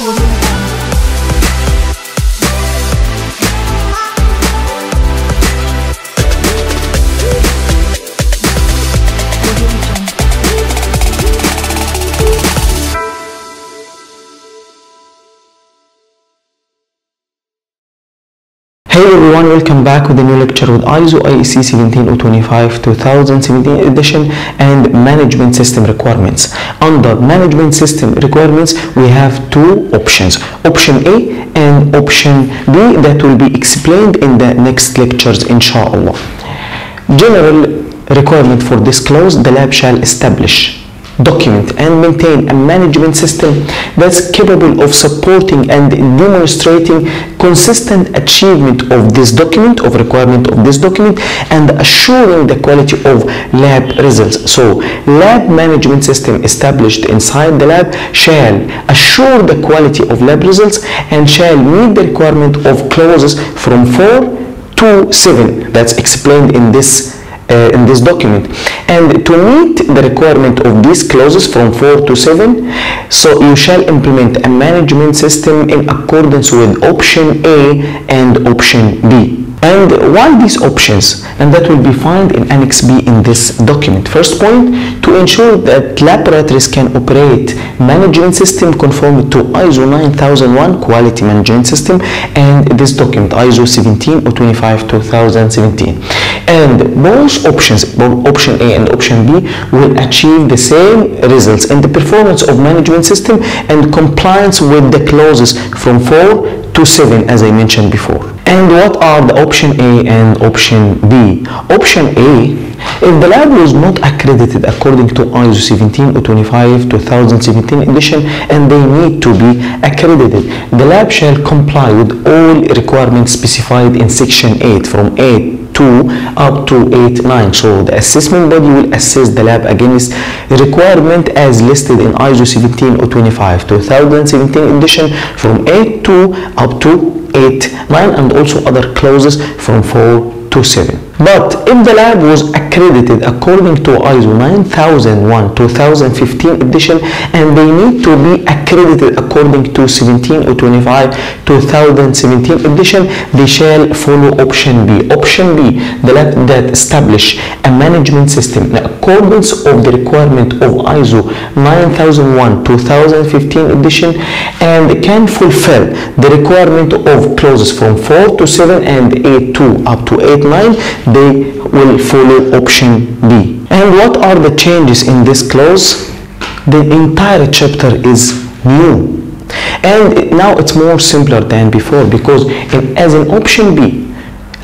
Hey welcome back with a new lecture with ISO IEC 17025 2017 edition and management system requirements. Under management system requirements, we have two options, option A and option B that will be explained in the next lectures inshallah. General requirement for this clause, the lab shall establish document and maintain a management system that's capable of supporting and demonstrating consistent achievement of this document of requirement of this document and assuring the quality of lab results. So lab management system established inside the lab shall assure the quality of lab results and shall meet the requirement of clauses from 4 to 7 that's explained in this uh, in this document. And to meet the requirement of these clauses from 4 to 7 so you shall implement a management system in accordance with option A and option B and why these options? And that will be found in annex b in this document. First point to ensure that laboratories can operate management system conform to iso 9001 quality management system and this document iso 17 or 25 2017 and both options both option a and option b will achieve the same results in the performance of management system and compliance with the clauses from 4 to 7 as I mentioned before. And what are the option A and option B? Option A, if the lab was not accredited according to ISO 17 or 25 2017 edition and they need to be accredited, the lab shall comply with all requirements specified in section 8 from 8 2 up to 8 9 so the assessment body will assess the lab against requirement as listed in ISO 17 or 25 2017 edition from 8 2 up to 8 9 and also other clauses from 4 to 7 but if the lab was accredited according to ISO 9001 2015 edition and they need to be accredited according to 17 or 25 2017 edition, they shall follow option B. Option B, the lab that establish a management system in accordance of the requirement of ISO 9001 2015 edition and can fulfill the requirement of clauses from 4 to 7 and 8 2 up to 8 9 they will follow option B. And what are the changes in this clause? The entire chapter is new. And now it's more simpler than before because in, as an option B,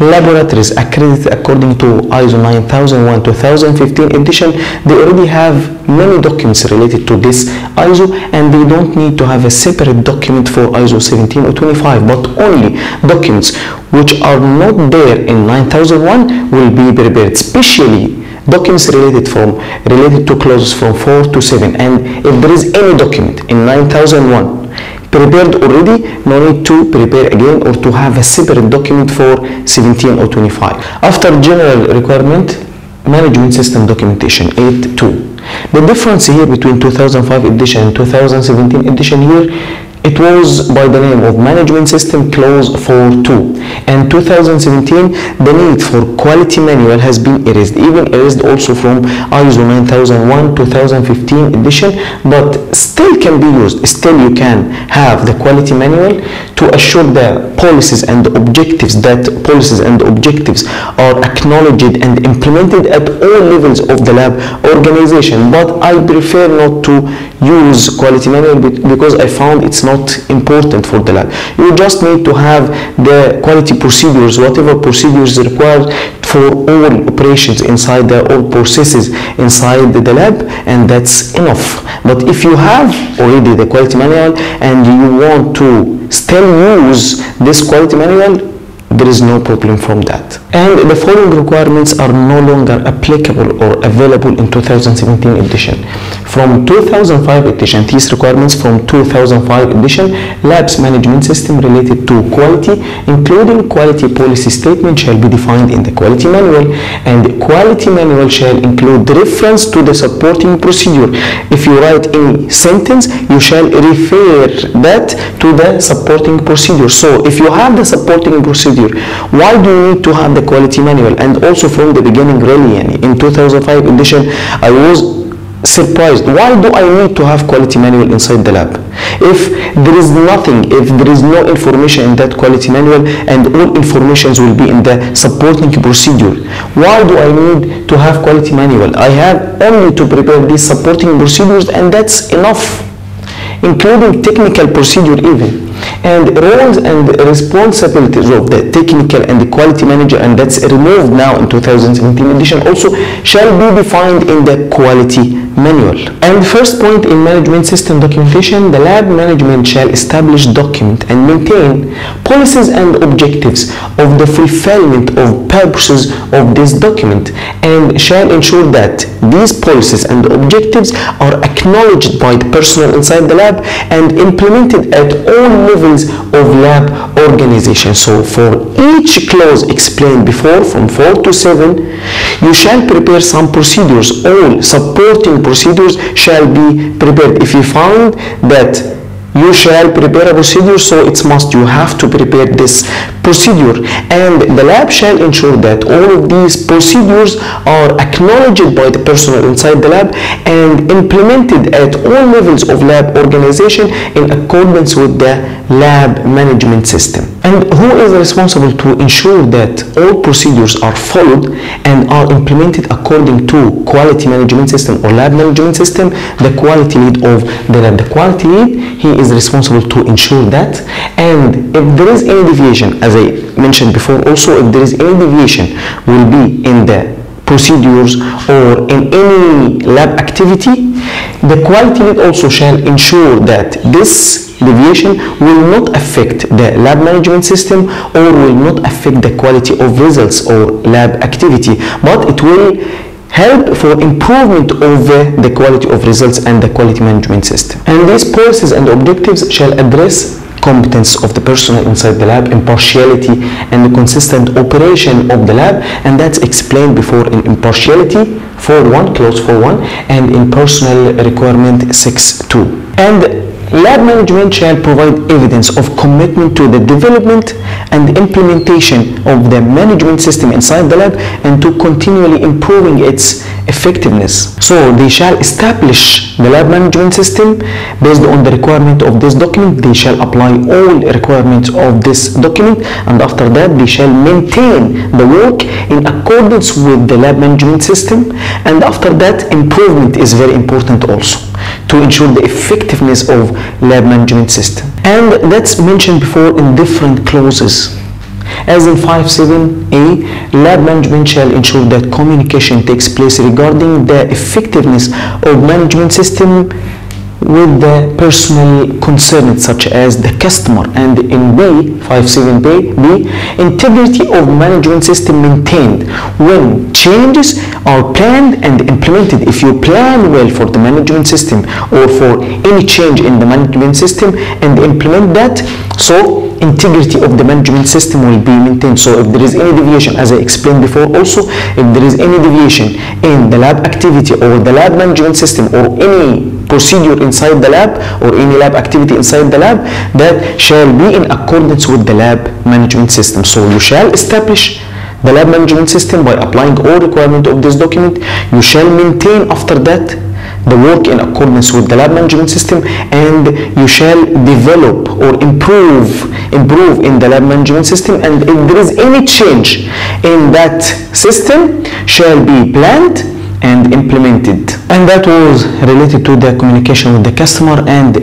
laboratories accredited according to ISO 9001 2015 edition they already have many documents related to this ISO and they don't need to have a separate document for ISO 17 or 25 but only documents which are not there in 9001 will be prepared especially documents related from related to clauses from 4 to 7 and if there is any document in 9001 prepared already. No need to prepare again or to have a separate document for 17 or 25 after general requirement management system documentation 8.2 the difference here between 2005 edition and 2017 edition here it was by the name of management system clause 4.2 and 2017 the need for quality manual has been erased even erased also from ISO 9001 2015 edition but still can be used. Still you can have the quality manual to assure the policies and objectives that policies and objectives are acknowledged and implemented at all levels of the lab organization. But I prefer not to use quality manual because I found it's not important for the lab you just need to have the quality procedures whatever procedures required for all operations inside the all processes inside the lab and that's enough. But if you have already the quality manual and you want to still use this quality manual there is no problem from that. And the following requirements are no longer applicable or available in 2017 edition. From 2005 edition these requirements from 2005 edition labs management system related to quality including quality policy statement shall be defined in the quality manual and the quality manual shall include reference to the supporting procedure. If you write any sentence you shall refer that to the supporting procedure. So if you have the supporting procedure why do you need to have the quality manual? And also from the beginning really in 2005 edition i was surprised. Why do i need to have quality manual inside the lab? If there is nothing if there is no information in that quality manual and all informations will be in the supporting procedure. Why do i need to have quality manual? I have only to prepare these supporting procedures and that's enough including technical procedure even and roles and responsibilities of the technical and the quality manager and that's removed now in 2017 edition also shall be defined in the quality manual. And first point in management system documentation the lab management shall establish document and maintain policies and objectives of the fulfillment of purposes of this document and shall ensure that these policies and objectives are acknowledged by the personnel inside the lab and implemented at all levels of lab organization. So for each clause explained before from 4 to 7, you shall prepare some procedures. All supporting procedures shall be prepared. If you find that you shall prepare a procedure so it's must you have to prepare this procedure. And the lab shall ensure that all of these procedures are acknowledged by the personnel inside the lab and implemented at all levels of lab organization in accordance with the lab management system. And who is responsible to ensure that all procedures are followed and are implemented according to quality management system or lab management system? The quality lead of the lab. The quality lead he is responsible to ensure that. And if there is any deviation as I mentioned before also if there is any deviation will be in the procedures or in any lab activity the quality lead also shall ensure that this deviation will not affect the lab management system or will not affect the quality of results or lab activity but it will help for improvement of the quality of results and the quality management system. And these policies and objectives shall address competence of the personnel inside the lab, impartiality and the consistent operation of the lab and that's explained before in impartiality for one clause for one and in personal requirement 6.2. And Lab management shall provide evidence of commitment to the development and implementation of the management system inside the lab and to continually improving its effectiveness. So they shall establish the lab management system based on the requirement of this document. They shall apply all requirements of this document and after that they shall maintain the work in accordance with the lab management system and after that improvement is very important also to ensure the effectiveness of lab management system. And that's mentioned before in different clauses. As in 5.7a, lab management shall ensure that communication takes place regarding the effectiveness of management system with the personal concerned such as the customer and in B 57B B integrity of management system maintained. When changes are planned and implemented if you plan well for the management system or for any change in the management system and implement that so integrity of the management system will be maintained. So if there is any deviation as I explained before also if there is any deviation in the lab activity or the lab management system or any procedure inside the lab or any lab activity inside the lab that shall be in accordance with the lab management system. So you shall establish the lab management system by applying all requirement of this document. You shall maintain after that the work in accordance with the lab management system and you shall develop or improve improve in the lab management system. And if there is any change in that system shall be planned and implemented. And that was related to the communication with the customer and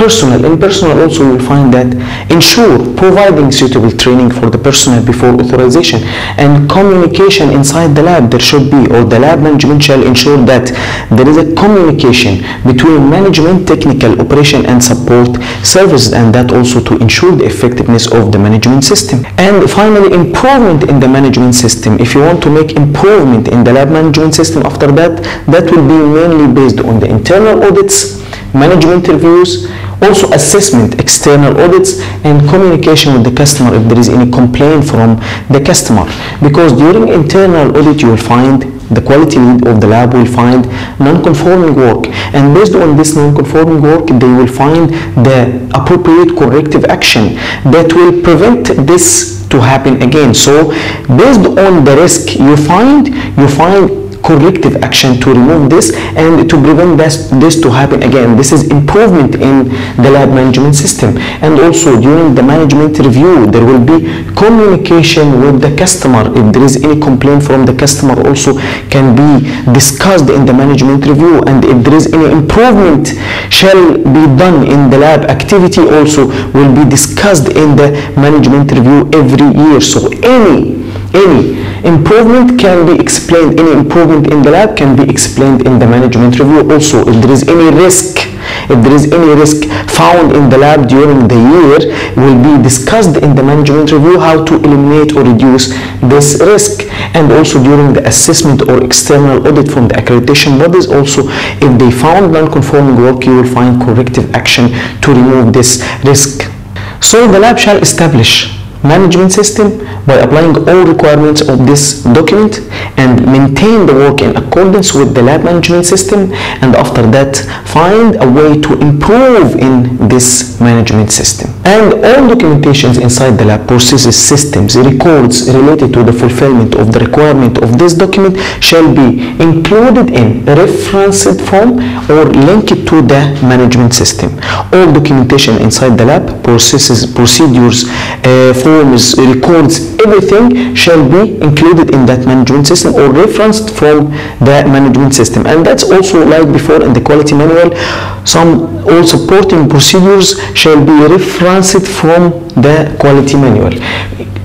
personnel in personnel also you will find that ensure providing suitable training for the personnel before authorization and communication inside the lab. There should be or the lab management shall ensure that there is a communication between management technical operation and support services and that also to ensure the effectiveness of the management system. And finally improvement in the management system. If you want to make improvement in the lab management system after that that will be mainly based on the internal audits management reviews also assessment external audits and communication with the customer if there is any complaint from the customer. Because during internal audit you will find the quality lead of the lab will find non-conforming work. And based on this non-conforming work they will find the appropriate corrective action that will prevent this to happen again. So based on the risk you find you find corrective action to remove this and to prevent this, this to happen again. This is improvement in the lab management system. And also during the management review, there will be communication with the customer. If there is any complaint from the customer also can be discussed in the management review. And if there is any improvement shall be done in the lab activity also will be discussed in the management review every year. So any any improvement can be explained any improvement in the lab can be explained in the management review also. If there is any risk if there is any risk found in the lab during the year will be discussed in the management review how to eliminate or reduce this risk. And also during the assessment or external audit from the accreditation bodies also if they found non-conforming work you will find corrective action to remove this risk. So the lab shall establish management system by applying all requirements of this document and maintain the work in accordance with the lab management system and after that find a way to improve in this management system. And all documentations inside the lab processes systems records related to the fulfillment of the requirement of this document shall be included in referenced form or linked to the management system. All documentation inside the lab processes procedures uh, forms records everything shall be included in that management system or referenced from the management system. And that's also like before in the quality manual some all supporting procedures shall be referenced from the quality manual.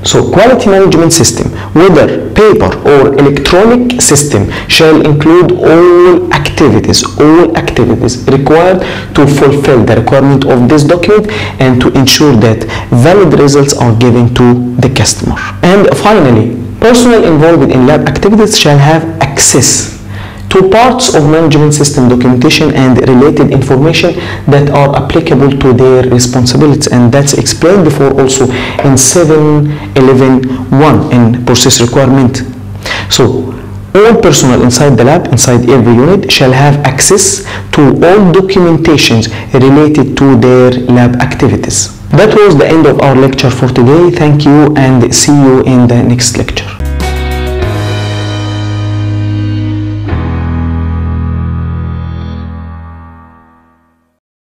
So quality management system whether paper or electronic system shall include all activities all activities required to fulfill the requirement of this document and to ensure that valid results are given to the customer. And finally personnel involved in lab activities shall have access to parts of management system documentation and related information that are applicable to their responsibilities. And that's explained before also in 7.11.1 in process requirement. So all personnel inside the lab inside every unit shall have access to all documentations related to their lab activities that was the end of our lecture for today. Thank you and see you in the next lecture